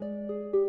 Música